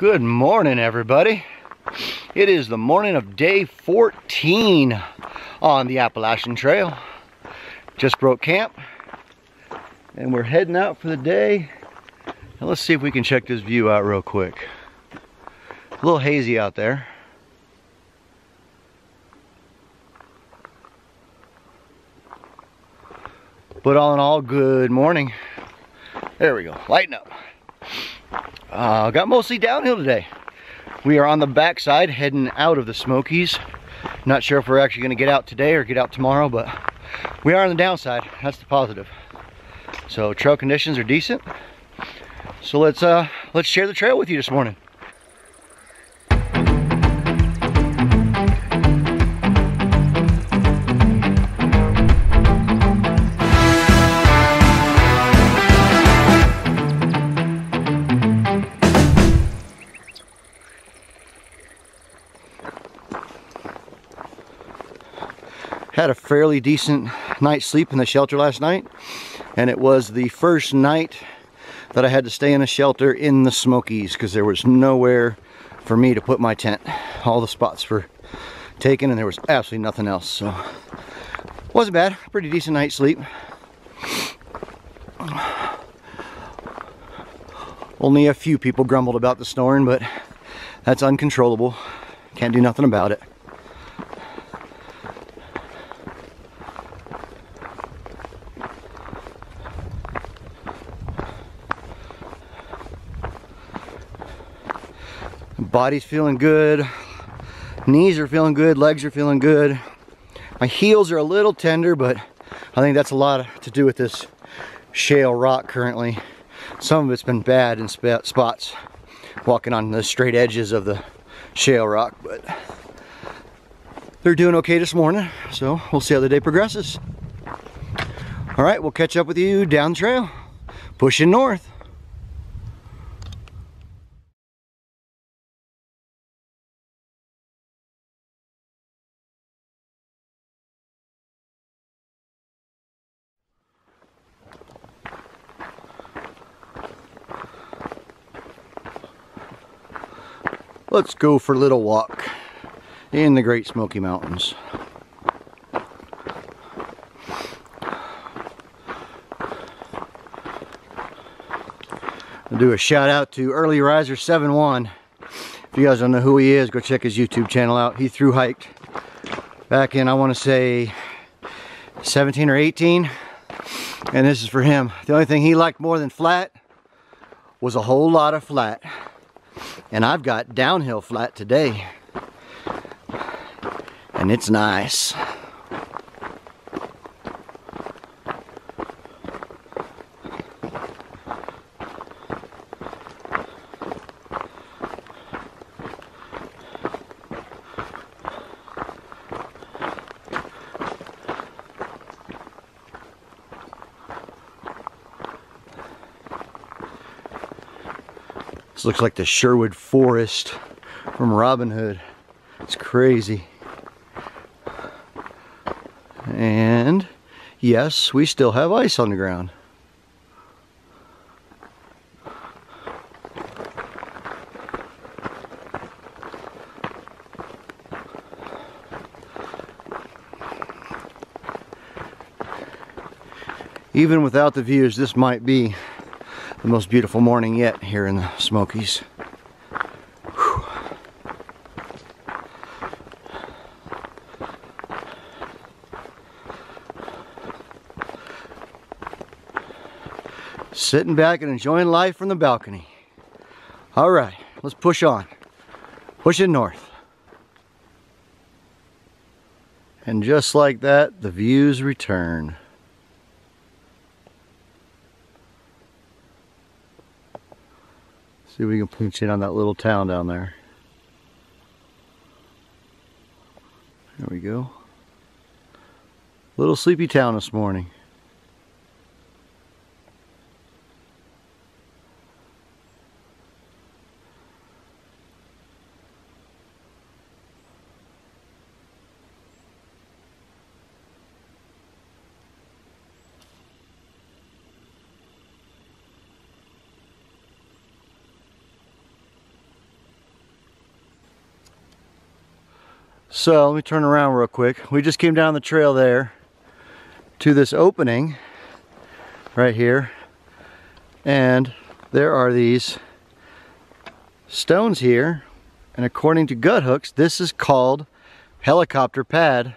Good morning, everybody. It is the morning of day 14 on the Appalachian Trail. Just broke camp and we're heading out for the day. Now let's see if we can check this view out real quick. A little hazy out there. But all in all, good morning. There we go, lighten up. Uh, got mostly downhill today. We are on the backside heading out of the Smokies. Not sure if we're actually gonna get out today or get out tomorrow, but we are on the downside. That's the positive. So trail conditions are decent. So let's uh let's share the trail with you this morning. Had a fairly decent night's sleep in the shelter last night and it was the first night that I had to stay in a shelter in the Smokies because there was nowhere for me to put my tent. All the spots were taken and there was absolutely nothing else. So wasn't bad, pretty decent night's sleep. Only a few people grumbled about the snoring, but that's uncontrollable. Can't do nothing about it. Body's feeling good. Knees are feeling good. Legs are feeling good. My heels are a little tender, but I think that's a lot to do with this shale rock currently. Some of it's been bad in spots walking on the straight edges of the shale rock, but they're doing okay this morning. So we'll see how the day progresses. All right, we'll catch up with you down the trail, pushing north. Let's go for a little walk in the Great Smoky Mountains. I'll do a shout out to Early Riser 71. If you guys don't know who he is, go check his YouTube channel out. He through hiked back in, I want to say, 17 or 18. And this is for him. The only thing he liked more than flat was a whole lot of flat. And I've got downhill flat today. And it's nice. This looks like the Sherwood Forest from Robin Hood. It's crazy. And yes, we still have ice on the ground. Even without the views, this might be the most beautiful morning yet here in the Smokies. Whew. Sitting back and enjoying life from the balcony. All right, let's push on. Push it north. And just like that, the views return. See if we can pinch in on that little town down there. There we go. Little sleepy town this morning. So let me turn around real quick. We just came down the trail there to this opening right here. And there are these stones here. And according to Guthooks, this is called helicopter pad,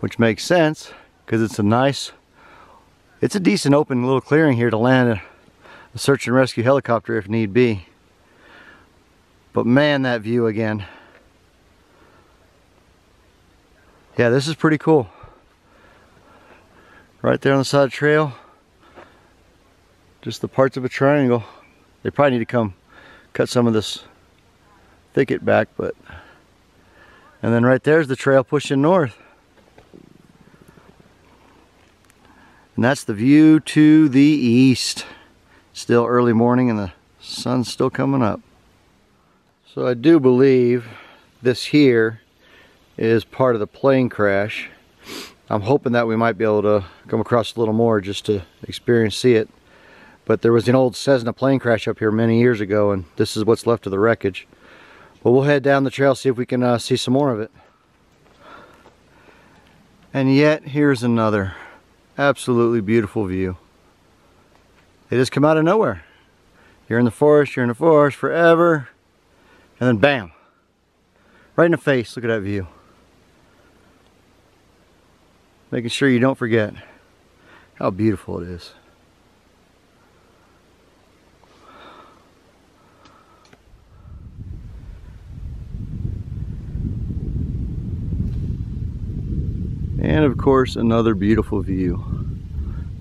which makes sense because it's a nice, it's a decent open little clearing here to land a, a search and rescue helicopter if need be. But man, that view again. Yeah, this is pretty cool. Right there on the side of the trail. Just the parts of a triangle. They probably need to come cut some of this thicket back, but and then right there's the trail pushing north. And that's the view to the east. Still early morning and the sun's still coming up. So I do believe this here is part of the plane crash. I'm hoping that we might be able to come across a little more just to experience, see it. But there was an old Cessna plane crash up here many years ago and this is what's left of the wreckage. But we'll head down the trail, see if we can uh, see some more of it. And yet, here's another absolutely beautiful view. They just come out of nowhere. You're in the forest, you're in the forest forever, and then bam, right in the face, look at that view. Making sure you don't forget how beautiful it is. And of course, another beautiful view.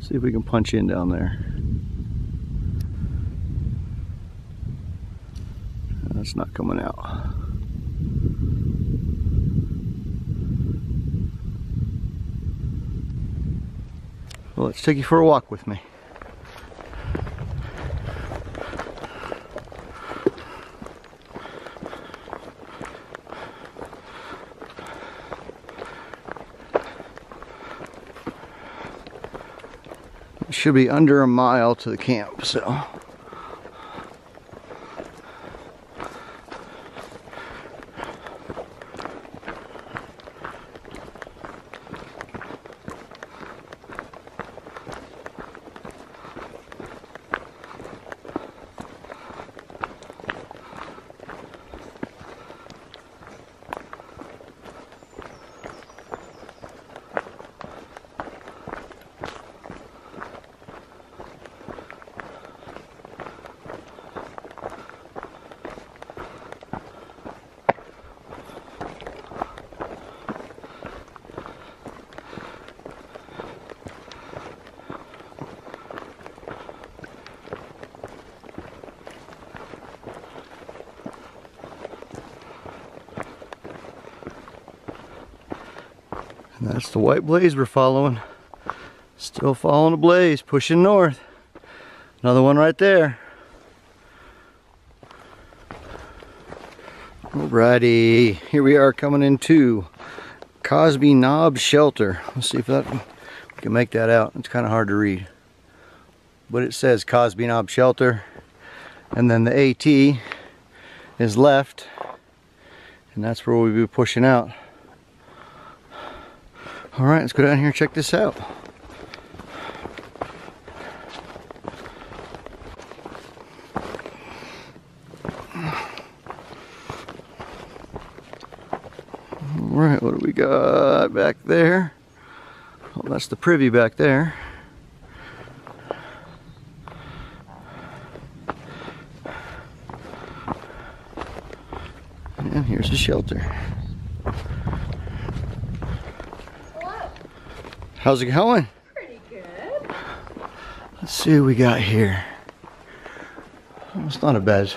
See if we can punch in down there. That's not coming out. Well, let's take you for a walk with me. should be under a mile to the camp, so. That's the white blaze we're following. Still following a blaze, pushing north. Another one right there. Alrighty, here we are coming into Cosby Knob Shelter. Let's see if that we can make that out. It's kind of hard to read. But it says Cosby Knob Shelter. And then the AT is left. And that's where we'll be pushing out. All right, let's go down here and check this out. All right, what do we got back there? Oh, that's the privy back there. And here's the shelter. How's it going? Pretty good. Let's see what we got here. it's not a bad.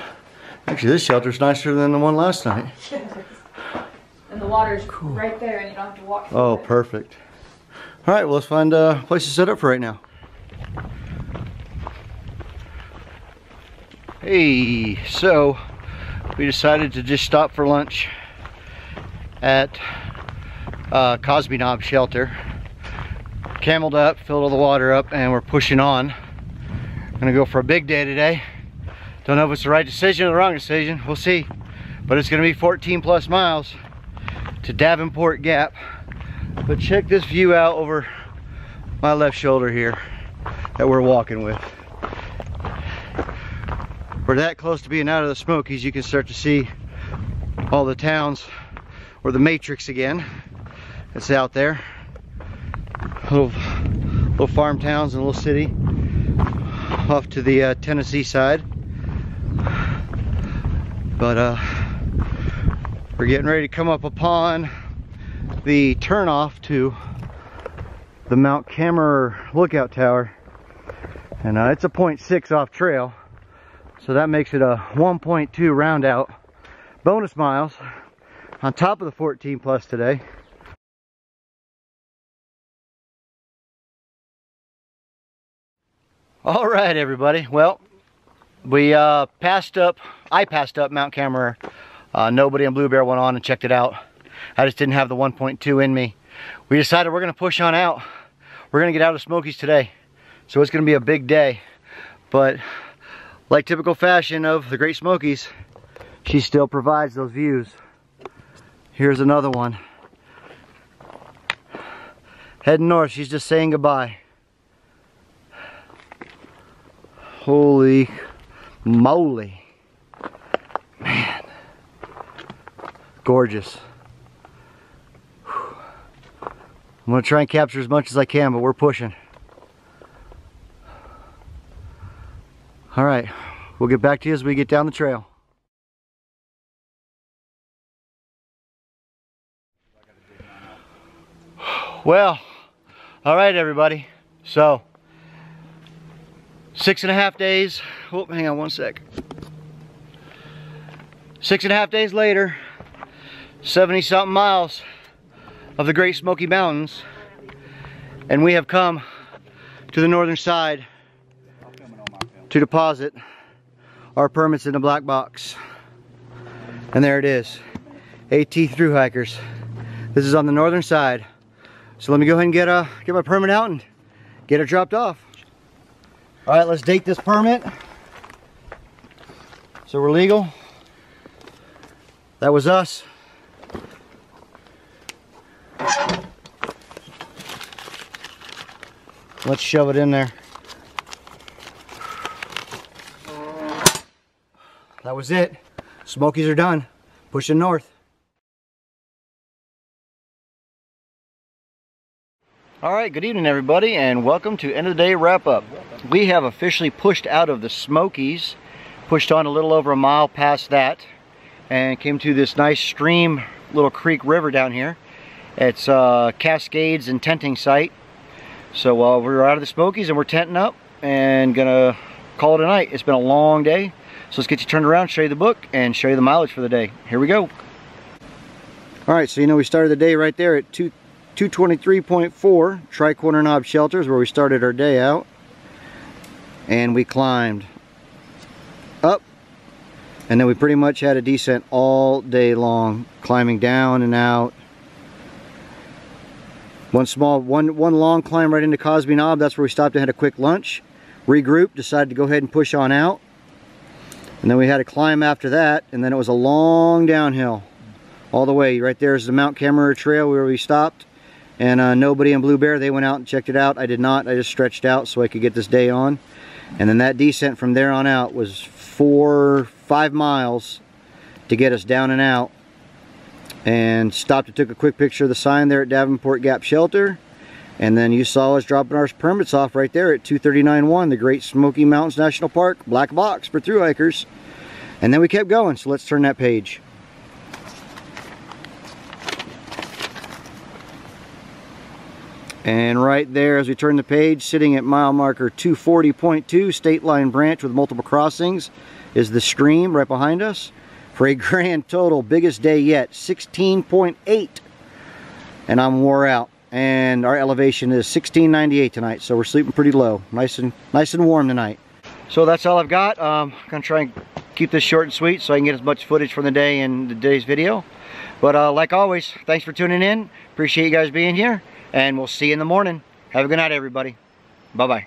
Actually, this shelter's nicer than the one last night. and the water's cool. right there and you don't have to walk Oh, it. perfect. All right, well, let's find a place to set up for right now. Hey, so we decided to just stop for lunch at uh, Cosby Knob Shelter cameled up, filled all the water up, and we're pushing on. Gonna go for a big day today. Don't know if it's the right decision or the wrong decision, we'll see. But it's gonna be 14 plus miles. to Davenport Gap. But check this view out over my left shoulder here that we're walking with. We're that close to being out of the Smokies, you can start to see all the towns or the matrix again. It's out there. Little, little farm towns and a little city off to the uh, Tennessee side. But uh, we're getting ready to come up upon the turnoff to the Mount Cammerer lookout tower. And uh, it's a 0.6 off trail. So that makes it a 1.2 round out bonus miles on top of the 14 plus today. All right, everybody. Well, we uh, passed up, I passed up Mount Cammerer. Uh, nobody in Blue Bear went on and checked it out. I just didn't have the 1.2 in me. We decided we're gonna push on out. We're gonna get out of Smokies today. So it's gonna be a big day. But like typical fashion of the Great Smokies, she still provides those views. Here's another one. Heading north, she's just saying goodbye. Holy moly. Man. Gorgeous. I'm gonna try and capture as much as I can, but we're pushing. All right, we'll get back to you as we get down the trail. Well, all right, everybody. So, six and a half days. Oh, hang on one sec. Six and a half days later, 70 something miles of the Great Smoky Mountains. And we have come to the northern side to deposit our permits in the black box. And there it is. AT through hikers. This is on the northern side. So let me go ahead and get uh get my permit out and get it dropped off. All right, let's date this permit. So we're legal. That was us. Let's shove it in there. That was it. Smokies are done. Pushing north. All right, good evening everybody and welcome to end of the day wrap up. We have officially pushed out of the Smokies, pushed on a little over a mile past that and came to this nice stream, little creek river down here. It's uh, Cascades and tenting site. So uh, we're out of the Smokies and we're tenting up and gonna call it a night. It's been a long day. So let's get you turned around, show you the book, and show you the mileage for the day. Here we go. All right, so you know we started the day right there at 2, 223.4 Tri-Corner Knob Shelters where we started our day out. And we climbed up and then we pretty much had a descent all day long, climbing down and out. One small, one, one long climb right into Cosby Knob. That's where we stopped and had a quick lunch. Regrouped, decided to go ahead and push on out. And then we had a climb after that, and then it was a long downhill all the way. Right there is the Mount Cammerer Trail where we stopped. And uh, nobody in Blue Bear, they went out and checked it out. I did not. I just stretched out so I could get this day on. And then that descent from there on out was four, five miles to get us down and out. And stopped and took a quick picture of the sign there at Davenport Gap Shelter. And then you saw us dropping our permits off right there at 239.1, the Great Smoky Mountains National Park, black box for through hikers. And then we kept going, so let's turn that page. And right there, as we turn the page, sitting at mile marker 240.2, state line branch with multiple crossings, is the stream right behind us. For a grand total, biggest day yet, 16.8. And I'm wore out. And our elevation is 1698 tonight so we're sleeping pretty low. Nice and nice and warm tonight. So that's all I've got. Um, I'm gonna try and keep this short and sweet so I can get as much footage from the day in today's video. But uh, like always thanks for tuning in. Appreciate you guys being here and we'll see you in the morning. Have a good night everybody. Bye bye